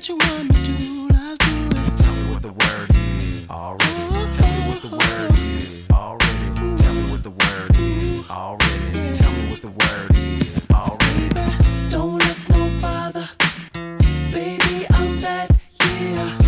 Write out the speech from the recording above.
what you want me to do, I'll do it. Tell me what the word is already. Oh, Tell me what the word is already. Ooh. Tell me what the word is already. Yeah. Tell me what the word is already. Baby, don't look no farther. Baby, I'm that, yeah.